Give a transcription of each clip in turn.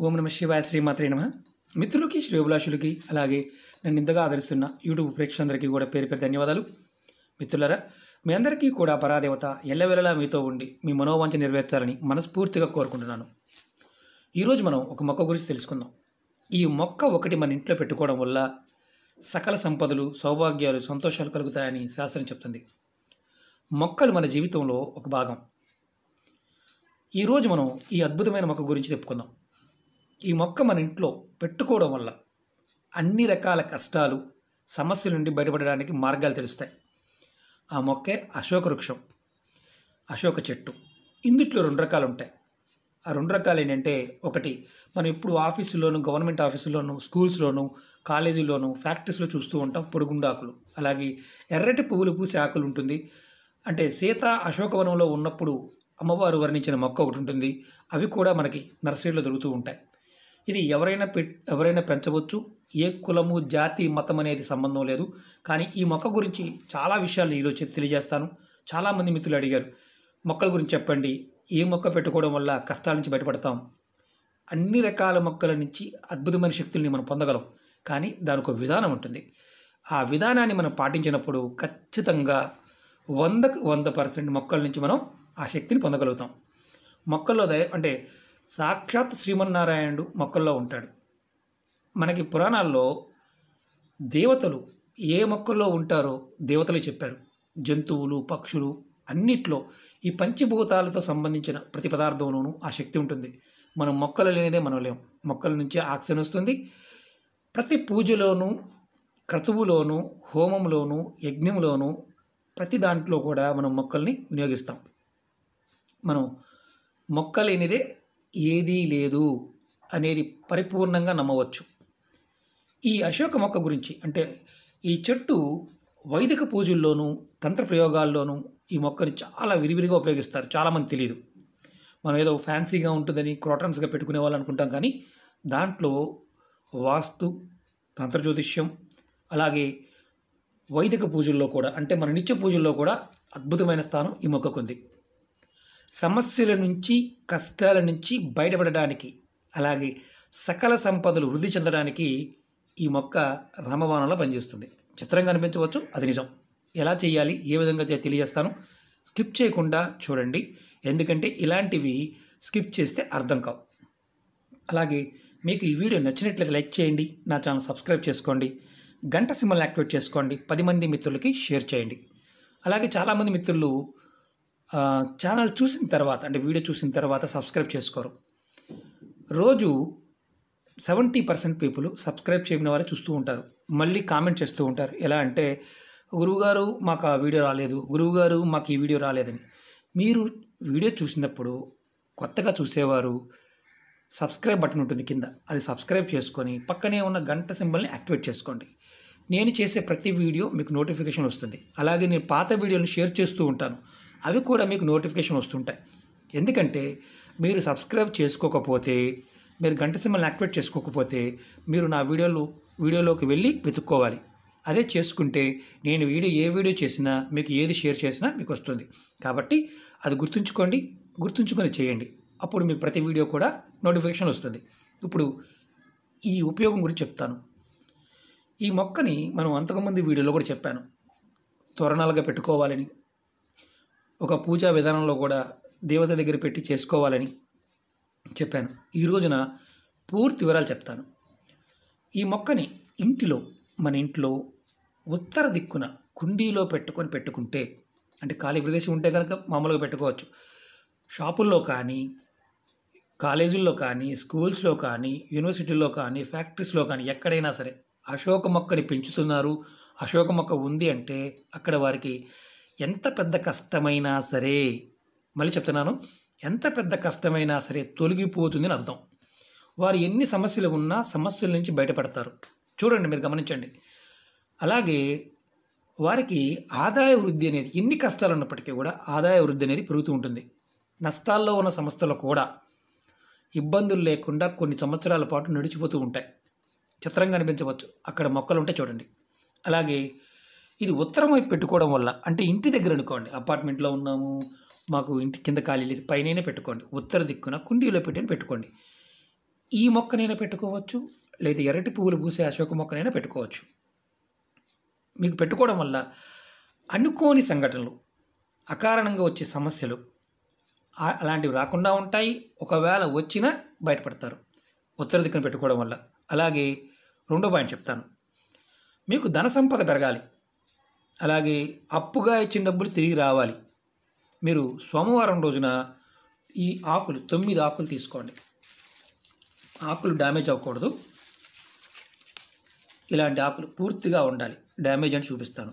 ఓం నమ శివాయ శ్రీమాత్రే నమ. మిత్రులకి శ్రేయోభిలాషులకి అలాగే నన్ను ఇంతగా ఆదరిస్తున్న యూట్యూబ్ ప్రేక్షకులందరికీ కూడా పేరు పేరు ధన్యవాదాలు. మిత్రులరా మీ అందరికీ కూడా పరాదేవత ఎల్లవెల్లలా మీతో ఉండి మీ మనోవాంఛ నెరవేర్చాలని మనస్ఫూర్తిగా కోరుకుంటున్నాను. ఈరోజు మనం ఒక మొక్క గురించి తెలుసుకుందాం. ఈ మొక్క ఒకటి మన ఇంట్లో పెట్టుకోవడం వల్ల సకల సంపదలు సౌభాగ్యాలు సంతోషాలు కలుగుతాయని శాస్త్రం చెప్తుంది. మొక్కలు మన జీవితంలో ఒక భాగం. ఈరోజు మనం ఈ అద్భుతమైన మొక్క గురించి చెప్పుకుందాం. ఈ మొక్క మన ఇంట్లో పెట్టుకోవడం వల్ల అన్ని రకాల కష్టాలు సమస్యల నుండి బయటపడడానికి మార్గాలు తెలుస్తాయి. ఆ మొక్కే అశోక వృక్షం అశోక చెట్టు. ఇందుట్లో రెండు రకాలు ఉంటాయి. ఆ రెండు రకాలు ఏంటంటే ఒకటి మనం ఇప్పుడు ఆఫీసులోను గవర్నమెంట్ ఆఫీసుల్లోను స్కూల్స్లోను కాలేజీలోను ఫ్యాక్టరీస్లో చూస్తూ ఉంటాం పొడుగుండాకులు అలాగే ఎర్రటి పువ్వులు పూసే ఆకులు ఉంటుంది. అంటే సీత అశోకవనంలో ఉన్నప్పుడు అమ్మవారు వర్ణించిన మొక్క ఒకటి ఉంటుంది. అవి కూడా మనకి నర్సరీలో దొరుకుతూ ఉంటాయి. ఇది ఎవరైనా పె ఎవరైనా పెంచవచ్చు. ఏ కులము జాతి మతం అనేది సంబంధం లేదు. కానీ ఈ మొక్క గురించి చాలా విషయాలు ఈరోజు తెలియజేస్తాను. చాలామంది మిత్రులు అడిగారు మొక్కల గురించి చెప్పండి. ఏ మొక్క పెట్టుకోవడం వల్ల కష్టాల నుంచి బయటపడతాం? అన్ని రకాల మొక్కల నుంచి అద్భుతమైన శక్తుల్ని మనం పొందగలం. కానీ దానికి ఒక విధానం ఉంటుంది. ఆ విధానాన్ని మనం పాటించినప్పుడు ఖచ్చితంగా వందకు వంద పర్సెంట్ మొక్కల నుంచి మనం ఆ శక్తిని పొందగలుగుతాం. మొక్కల్లో దయ అంటే సాక్షాత్ శ్రీమన్నారాయణుడు మొక్కల్లో ఉంటాడు. మనకి పురాణాల్లో దేవతలు ఏ మొక్కల్లో ఉంటారో దేవతలు చెప్పారు. జంతువులు పక్షులు అన్నిట్లో ఈ పంచభూతాలతో సంబంధించిన ప్రతి పదార్థంలోనూ ఆ శక్తి ఉంటుంది. మనం మొక్కలు లేనిదే మనం లేం. మొక్కల నుంచి ఆక్సిజన్ వస్తుంది. ప్రతి పూజలోనూ క్రతువులోనూ హోమంలోనూ యజ్ఞంలోనూ ప్రతి దాంట్లో కూడా మనం మొక్కల్ని వినియోగిస్తాం. మనం మొక్క లేనిదే ఏదీ లేదు అనేది పరిపూర్ణంగా నమ్మవచ్చు. ఈ అశోక మొక్క గురించి అంటే ఈ చెట్టు వైదిక పూజల్లోనూ తంత్ర ప్రయోగాల్లోనూ ఈ మొక్కని చాలా విరివిరిగా ఉపయోగిస్తారు. చాలామంది తెలియదు మనం ఏదో ఫ్యాన్సీగా ఉంటుందని క్రోటన్స్గా పెట్టుకునే వాళ్ళు అనుకుంటాం కానీ దాంట్లో వాస్తు తంత్ర జ్యోతిష్యం అలాగే వైదిక పూజల్లో కూడా అంటే మన నిత్య పూజల్లో కూడా అద్భుతమైన స్థానం ఈ మొక్కకుంది. సమస్యల నుంచి కష్టాల నుంచి బయటపడడానికి అలాగే సకల సంపదలు వృద్ధి చెందడానికి ఈ మొక్క రామబాణంలో పనిచేస్తుంది. చిత్రంగా అనిపించవచ్చు అది నిజం. ఎలా చేయాలి ఏ విధంగా తెలియజేస్తాను. స్కిప్ చేయకుండా చూడండి. ఎందుకంటే ఇలాంటివి స్కిప్ చేస్తే అర్థం కావు. అలాగే మీకు ఈ వీడియో నచ్చినట్లయితే లైక్ చేయండి నా ఛానల్ సబ్స్క్రైబ్ చేసుకోండి గంట సింబల్ యాక్టివేట్ చేసుకోండి పది మంది మిత్రులకి షేర్ చేయండి. అలాగే చాలామంది మిత్రులు ఛానల్ చూసిన తర్వాత అంటే వీడియో చూసిన తర్వాత సబ్స్క్రైబ్ చేసుకోరు. రోజు సెవెంటీ పర్సెంట్ పీపుల్ సబ్స్క్రైబ్ చేయని వారే చూస్తూ ఉంటారు. మళ్ళీ కామెంట్ చేస్తూ ఉంటారు. ఎలా అంటే గురువుగారు మాకు ఆ వీడియో రాలేదు. గురువుగారు మాకు ఈ వీడియో రాలేదని. మీరు వీడియో చూసినప్పుడు కొత్తగా చూసేవారు సబ్స్క్రైబ్ బటన్ ఉంటుంది కింద. అది సబ్స్క్రైబ్ చేసుకొని పక్కనే ఉన్న గంట సింబల్ని యాక్టివేట్ చేసుకోండి. నేను చేసే ప్రతి వీడియో మీకు నోటిఫికేషన్ వస్తుంది. అలాగే నేను పాత వీడియోని షేర్ చేస్తూ ఉంటాను. అవి కూడా మీకు నోటిఫికేషన్ వస్తుంటాయి. ఎందుకంటే మీరు సబ్స్క్రైబ్ చేసుకోకపోతే మీరు గంట సింబల్ని యాక్టివేట్ చేసుకోకపోతే మీరు నా వీడియోలు వీడియోలోకి వెళ్ళి వెతుక్కోవాలి. అదే చేసుకుంటే నేను వీడియో ఏ వీడియో చేసినా మీకు ఏది షేర్ చేసినా మీకు వస్తుంది. కాబట్టి అది గుర్తుంచుకోండి గుర్తుంచుకొని చేయండి. అప్పుడు మీకు ప్రతి వీడియో కూడా నోటిఫికేషన్ వస్తుంది. ఇప్పుడు ఈ ఉపయోగం గురించి చెప్తాను. ఈ మొక్కని మనం అంతకుముందు వీడియోలో కూడా చెప్పాను. తోరణాలుగా పెట్టుకోవాలని ఒక పూజా విధానంలో కూడా దేవత దగ్గర పెట్టి చేసుకోవాలని చెప్పాను. ఈ రోజున పూర్తి వివరాలు చెప్తాను. ఈ మొక్కని ఇంటిలో మన ఇంట్లో ఉత్తర దిక్కున కుండీలో పెట్టుకొని పెట్టుకుంటే అంటే ఖాళీ ప్రదేశం ఉంటే కనుక మామూలుగా పెట్టుకోవచ్చు. షాపుల్లో కానీ కాలేజీల్లో కానీ స్కూల్స్లో కానీ యూనివర్సిటీల్లో కానీ ఫ్యాక్టరీస్లో కానీ ఎక్కడైనా సరే అశోక మొక్కని పెంచుతున్నారు. అశోక మొక్క ఉంది అంటే అక్కడ వారికి ఎంత పెద్ద కష్టమైనా సరే మళ్ళీ చెప్తున్నాను ఎంత పెద్ద కష్టమైనా సరే తొలగిపోతుందని అర్థం. వారు ఎన్ని సమస్యలు ఉన్నా సమస్యల నుంచి బయటపడతారు. చూడండి మీరు గమనించండి. అలాగే వారికి ఆదాయ వృద్ధి అనేది ఎన్ని కష్టాలు ఉన్నప్పటికీ కూడా ఆదాయ వృద్ధి అనేది పెరుగుతూ ఉంటుంది. నష్టాల్లో ఉన్న సంస్థలు కూడా ఇబ్బందులు లేకుండా కొన్ని సంవత్సరాల పాటు నడిచిపోతూ ఉంటాయి. చిత్రంగా అనిపించవచ్చు అక్కడ మొక్కలు ఉంటే చూడండి. అలాగే ఇది ఉత్తరం వైపు పెట్టుకోవడం వల్ల అంటే ఇంటి దగ్గర అనుకోండి అపార్ట్మెంట్లో ఉన్నాము మాకు ఇంటి కింద ఖాళీ లేదు పైన పెట్టుకోండి ఉత్తర దిక్కున కుండీలో పెట్టిన పెట్టుకోండి. ఈ మొక్కనైనా పెట్టుకోవచ్చు లేదా ఎర్రటి పువ్వులు పూసే అశోక మొక్కనైనా పెట్టుకోవచ్చు. మీకు పెట్టుకోవడం వల్ల అనుకోని సంఘటనలు అకారణంగా వచ్చే సమస్యలు అలాంటివి రాకుండా ఉంటాయి. ఒకవేళ వచ్చినా బయటపడతారు. ఉత్తర దిక్కున పెట్టుకోవడం వల్ల. అలాగే రెండో పాయింట్ చెప్తాను. మీకు ధన సంపద పెరగాలి. అలాగే అప్పుగా ఇచ్చిన డబ్బులు తిరిగి రావాలి. మీరు సోమవారం రోజున ఈ ఆకులు తొమ్మిది ఆకులు తీసుకోండి. ఆకులు డ్యామేజ్ అవ్వకూడదు. ఇలాంటి ఆకులు పూర్తిగా ఉండాలి. డ్యామేజ్ అని చూపిస్తాను.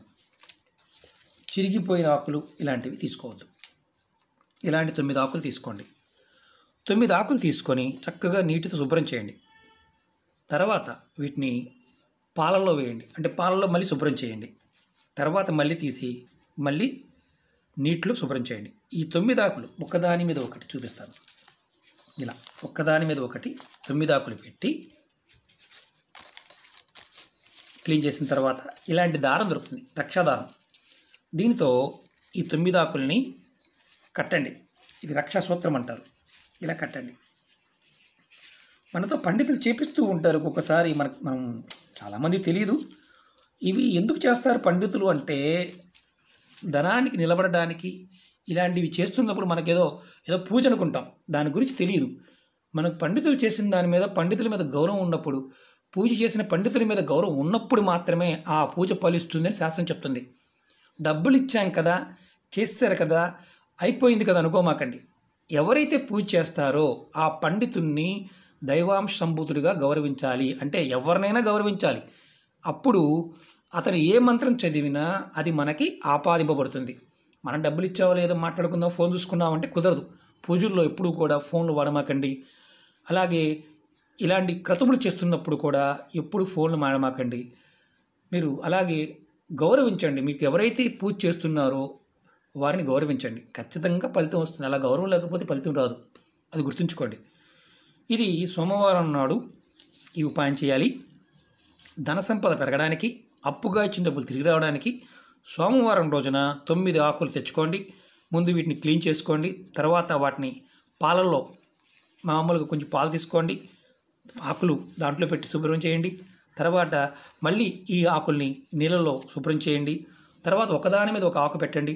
చిరిగిపోయిన ఆకులు ఇలాంటివి తీసుకోవద్దు. ఇలాంటి తొమ్మిది ఆకులు తీసుకోండి. తొమ్మిది ఆకులు తీసుకొని చక్కగా నీటితో శుభ్రం చేయండి. తర్వాత వీటిని పాలల్లో వేయండి. అంటే పాలల్లో మళ్ళీ శుభ్రం చేయండి. తర్వాత మళ్ళీ తీసి మళ్ళీ నీటిలో శుభ్రం చేయండి. ఈ తొమ్మిది ఆకులు ఒక్కదాని మీద ఒకటి చూపిస్తాను. ఇలా ఒక్కదాని మీద ఒకటి తొమ్మిది ఆకులు పెట్టి క్లీన్ చేసిన తర్వాత ఇలాంటి దారం దొరుకుతుంది రక్షాదారం. దీంతో ఈ తొమ్మిది ఆకుల్ని కట్టండి. ఇది రక్షాసూత్రం అంటారు. ఇలా కట్టండి. మనతో పండితులు చేపిస్తూ ఉంటారు. ఒక్కొక్కసారి మనకు మనం చాలామంది తెలియదు. ఇవి ఎందుకు చేస్తారు పండితులు అంటే ధనానికి నిలబడడానికి ఇలాంటివి చేస్తున్నప్పుడు మనకేదో ఏదో పూజ అనుకుంటాం. దాని గురించి తెలియదు. మనకు పండితులు చేసిన దాని మీద పండితుల మీద గౌరవం ఉన్నప్పుడు పూజ చేసిన పండితుల మీద గౌరవం ఉన్నప్పుడు మాత్రమే ఆ పూజ ఫలిస్తుందని శాస్త్రం చెప్తుంది. డబ్బులు ఇచ్చాం కదా చేశారు కదా అయిపోయింది కదా అనుకోమాకండి. ఎవరైతే పూజ చేస్తారో ఆ పండితుణ్ణి దైవాంశ సంభూతుడిగా గౌరవించాలి. అంటే ఎవరినైనా గౌరవించాలి. అప్పుడు అతను ఏ మంత్రం చదివినా అది మనకి ఆపాదింపబడుతుంది. మనం డబ్బులు ఇచ్చావో లేదో మాట్లాడుకుందాం ఫోన్ చూసుకున్నామంటే కుదరదు. పూజల్లో ఎప్పుడు కూడా ఫోన్లు వాడమాకండి. అలాగే ఇలాంటి క్రతువులు చేస్తున్నప్పుడు కూడా ఎప్పుడు ఫోన్లు మాడమాకండి మీరు అలాగే గౌరవించండి. మీకు ఎవరైతే పూజ చేస్తున్నారో వారిని గౌరవించండి. ఖచ్చితంగా ఫలితం వస్తుంది. అలా గౌరవం లేకపోతే ఫలితం రాదు. అది గుర్తుంచుకోండి. ఇది సోమవారం నాడు ఈ ఉపాయం చేయాలి. ధన సంపద పెరగడానికి అప్పుగా ఇచ్చిన డబ్బులు తిరిగి రావడానికి సోమవారం రోజున తొమ్మిది ఆకులు తెచ్చుకోండి ముందు వీటిని క్లీన్ చేసుకోండి తర్వాత వాటిని పాలల్లో మామూలుగా కొంచెం పాలు తీసుకోండి ఆకులు దాంట్లో పెట్టి శుభ్రం చేయండి తర్వాత మళ్ళీ ఈ ఆకుల్ని నీళ్ళలో శుభ్రం చేయండి తర్వాత ఒకదాని మీద ఒక ఆకు పెట్టండి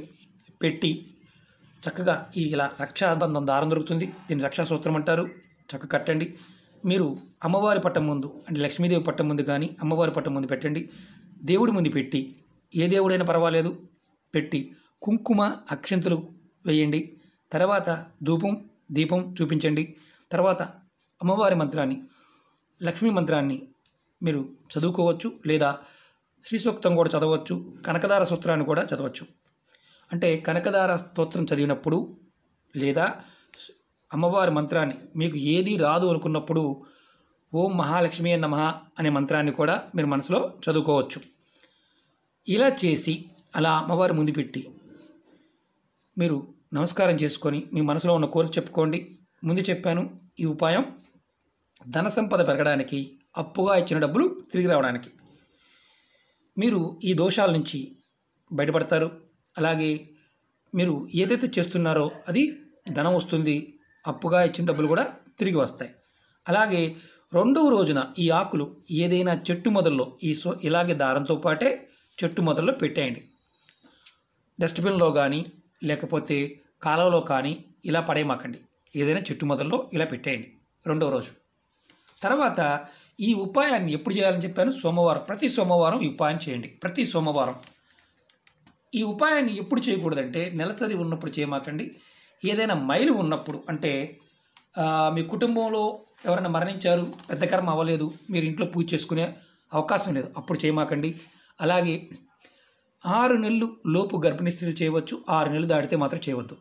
పెట్టి చక్కగా ఈ ఇలా రక్షాబంధం దారం దొరుకుతుంది దీన్ని రక్షాసూత్రం అంటారు చక్కగా కట్టండి మీరు అమ్మవారి పట్టం ముందు అంటే లక్ష్మీదేవి పట్టం ముందు కానీ అమ్మవారి పట్టం ముందు పెట్టండి. దేవుడి ముందు పెట్టి ఏ దేవుడైనా పర్వాలేదు పెట్టి కుంకుమ అక్షంతులు వేయండి. తర్వాత ధూపం దీపం చూపించండి. తర్వాత అమ్మవారి మంత్రాన్ని లక్ష్మీ మంత్రాన్ని మీరు చదువుకోవచ్చు లేదా శ్రీ సూక్తం కూడా చదవచ్చు కనకదార సూత్రాన్ని కూడా చదవచ్చు. అంటే కనకదార స్తోత్రం చదివినప్పుడు లేదా అమ్మవారి మంత్రాన్ని మీకు ఏది రాదు అనుకున్నప్పుడు ఓం మహాలక్ష్మి నమ అనే మంత్రాన్ని కూడా మీరు మనసులో చదువుకోవచ్చు. ఇలా చేసి అలా అమ్మవారి ముందు పెట్టి మీరు నమస్కారం చేసుకొని మీ మనసులో ఉన్న కోరిక చెప్పుకోండి. ముందు చెప్పాను ఈ ఉపాయం ధన సంపద పెరగడానికి అప్పుగా ఇచ్చిన డబ్బులు తిరిగి రావడానికి. మీరు ఈ దోషాల నుంచి బయటపడతారు. అలాగే మీరు ఏదైతే చేస్తున్నారో అది ధనం వస్తుంది. అప్పుగా ఇచ్చిన డబ్బులు కూడా తిరిగి వస్తాయి. అలాగే రెండవ రోజున ఈ ఆకులు ఏదైనా చెట్టు మొదల్లో ఈ సో ఇలాగే దారంతో పాటే చెట్టు మొదల్లో పెట్టేయండి. డస్ట్బిన్లో కానీ లేకపోతే కాలంలో కానీ ఇలా పడేయమాకండి. ఏదైనా చెట్టు మొదల్లో ఇలా పెట్టేయండి. రెండవ రోజు. తర్వాత ఈ ఉపాయాన్ని ఎప్పుడు చేయాలని చెప్పాను? సోమవారం. ప్రతి సోమవారం ఈ ఉపాయం చేయండి. ప్రతి సోమవారం. ఈ ఉపాయాన్ని ఎప్పుడు చేయకూడదంటే నెలసరి ఉన్నప్పుడు చేయమాకండి. ఏదైనా మైలు ఉన్నప్పుడు అంటే మీ కుటుంబంలో ఎవరైనా మరణించారు పెద్ద కర్మ అవ్వలేదు మీరు ఇంట్లో పూజ చేసుకునే అవకాశం లేదు అప్పుడు చేయమాకండి. అలాగే ఆరు నెలలు లోపు గర్భిణీ స్త్రీలు చేయవచ్చు ఆరు నెలలు దాటితే మాత్రం చేయవద్దు.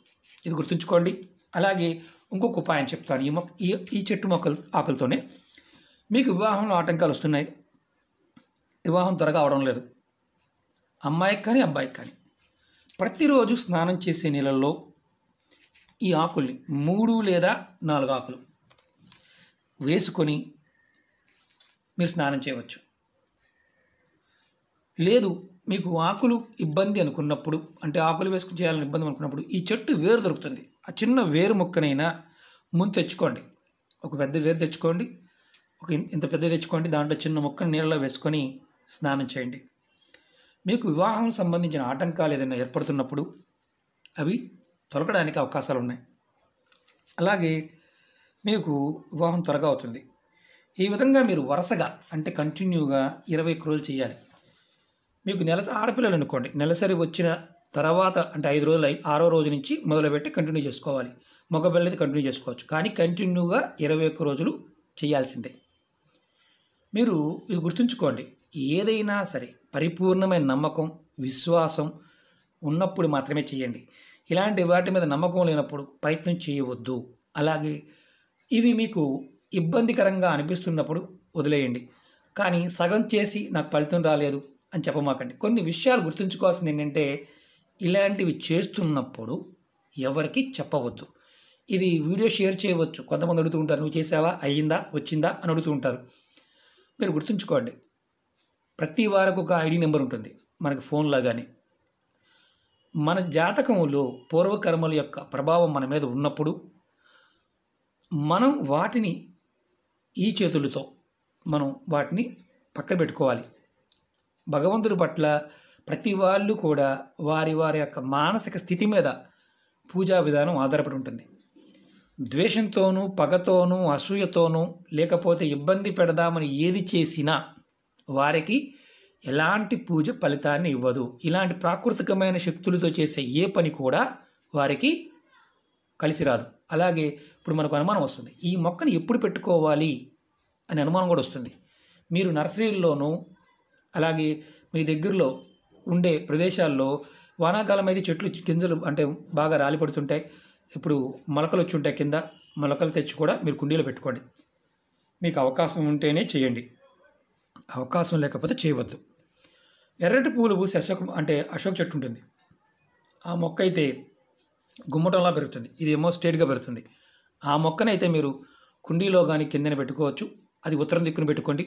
ఇది గుర్తుంచుకోండి. అలాగే ఇంకొక ఉపాయం చెప్తాను. ఈ మొక్క ఈ ఈ చెట్టు మొక్కలు ఆకులతోనే మీకు వివాహంలో ఆటంకాలు వస్తున్నాయి. వివాహం త్వరగా అవడం లేదు. అమ్మాయికి కానీ అబ్బాయికి కానీ. ప్రతిరోజు స్నానం చేసే నీళ్ళల్లో ఈ ఆకుల్ని మూడు లేదా నాలుగు ఆకులు వేసుకొని మీరు స్నానం చేయవచ్చు. లేదు మీకు ఆకులు ఇబ్బంది అనుకున్నప్పుడు అంటే ఆకులు వేసుకుని చేయాలని ఇబ్బంది అనుకున్నప్పుడు ఈ చెట్టు వేరు దొరుకుతుంది. ఆ చిన్న వేరు ముక్కనైనా ముందు తెచ్చుకోండి. ఒక పెద్ద వేరు తెచ్చుకోండి. ఒక ఇంత పెద్ద తెచ్చుకోండి. దాంట్లో చిన్న ముక్కను నీళ్ళలో వేసుకొని స్నానం చేయండి. మీకు వివాహం సంబంధించిన ఆటంకాలు ఏదైనా ఏర్పడుతున్నప్పుడు అవి తొలగడానికి అవకాశాలు ఉన్నాయి అలాగే మీకు వివాహం త్వరగా అవుతుంది. ఈ విధంగా మీరు వరుసగా అంటే కంటిన్యూగా ఇరవై క్రోలు చేయాలి. మీకు నెలస ఆడపిల్లలు అనుకోండి. నెలసరి వచ్చిన తర్వాత అంటే ఐదు రోజులు అయి ఆరో రోజు నుంచి మొదలుపెట్టి కంటిన్యూ చేసుకోవాలి. మగపిల్లది కంటిన్యూ చేసుకోవచ్చు. కానీ కంటిన్యూగా ఇరవై ఒక్క రోజులు చేయాల్సిందే. మీరు ఇది గుర్తుంచుకోండి. ఏదైనా సరే పరిపూర్ణమైన నమ్మకం విశ్వాసం ఉన్నప్పుడు మాత్రమే చేయండి. ఇలాంటి వాటి మీద నమ్మకం లేనప్పుడు ప్రయత్నం చేయవద్దు. అలాగే ఇవి మీకు ఇబ్బందికరంగా అనిపిస్తున్నప్పుడు వదిలేయండి. కానీ సగం చేసి నాకు ఫలితం రాలేదు అని చెప్పమాకండి. కొన్ని విషయాలు గుర్తుంచుకోవాల్సింది ఏంటంటే ఇలాంటివి చేస్తున్నప్పుడు ఎవరికి చెప్పవద్దు. ఇది వీడియో షేర్ చేయవచ్చు. కొంతమంది అడుగుతూ ఉంటారు నువ్వు చేసావా? అయ్యిందా? వచ్చిందా? అని అడుగుతూ ఉంటారు. మీరు గుర్తుంచుకోండి. ప్రతి వారకు ఒక ఐడి నెంబర్ ఉంటుంది. మనకి ఫోన్లో కానీ మన జాతకంలో పూర్వకర్మల యొక్క ప్రభావం మన మీద ఉన్నప్పుడు మనం వాటిని ఈ చేతులతో మనం వాటిని పక్కన పెట్టుకోవాలి. భగవంతుడి పట్ల ప్రతి వాళ్ళు కూడా వారి వారి యొక్క మానసిక స్థితి మీద పూజా విధానం ఆధారపడి ఉంటుంది. ద్వేషంతోనూ పగతోనూ అసూయతోనూ లేకపోతే ఇబ్బంది పెడదామని ఏది చేసినా వారికి ఎలాంటి పూజ ఫలితాన్ని ఇవ్వదు. ఇలాంటి ప్రాకృతికమైన శక్తులతో చేసే ఏ పని కూడా వారికి కలిసి రాదు. అలాగే ఇప్పుడు మనకు అనుమానం వస్తుంది. ఈ మొక్కను ఎప్పుడు పెట్టుకోవాలి అని అనుమానం కూడా వస్తుంది. మీరు నర్సరీల్లోనూ అలాగే మీ దగ్గరలో ఉండే ప్రదేశాల్లో వానాకాలం అయితే చెట్లు గింజలు అంటే బాగా రాలిపడుతుంటాయి. ఇప్పుడు మొలకలు వచ్చి ఉంటాయి కింద. మొలకలు తెచ్చి కూడా మీరు కుండీలో పెట్టుకోండి. మీకు అవకాశం ఉంటేనే చేయండి. అవకాశం లేకపోతే చేయవద్దు. ఎర్రటి పూలు పూసి అశోక అంటే అశోక్ చెట్టు ఉంటుంది. ఆ మొక్క అయితే గుమ్మటంలా పెరుగుతుంది. ఇదేమో స్ట్రేట్గా పెరుగుతుంది. ఆ మొక్కనైతే మీరు కుండీలో కానీ కిందన పెట్టుకోవచ్చు. అది ఉత్తరం దిక్కున పెట్టుకోండి.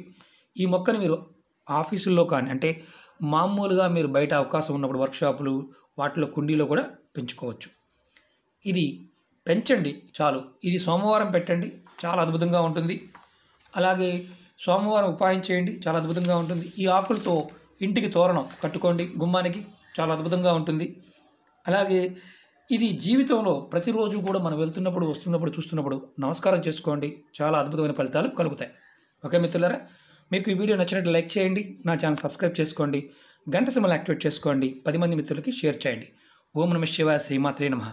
ఈ మొక్కను మీరు ఆఫీసుల్లో కానీ అంటే మామూలుగా మీరు బయట అవకాశం ఉన్నప్పుడు వర్క్షాపులు వాటిలో కుండీలో కూడా పెంచుకోవచ్చు. ఇది పెంచండి చాలు. ఇది సోమవారం పెట్టండి. చాలా అద్భుతంగా ఉంటుంది. అలాగే సోమవారం ఉపాయం చేయండి. చాలా అద్భుతంగా ఉంటుంది. ఈ ఆకులతో ఇంటికి తోరణం కట్టుకోండి గుమ్మానికి. చాలా అద్భుతంగా ఉంటుంది. అలాగే ఇది జీవితంలో ప్రతిరోజు కూడా మనం వెళ్తున్నప్పుడు వస్తున్నప్పుడు చూస్తున్నప్పుడు నమస్కారం చేసుకోండి. చాలా అద్భుతమైన ఫలితాలు కలుగుతాయి. ఓకే మిత్రులారా మీకు ఈ వీడియో నచ్చినట్టు లైక్ చేయండి నా ఛానల్ సబ్స్క్రైబ్ చేసుకోండి గంట సిమ్మలు యాక్టివేట్ చేసుకోండి పది మంది మిత్రులకి షేర్ చేయండి. ఓం నమ శివ శ్రీమాత్రే నమః.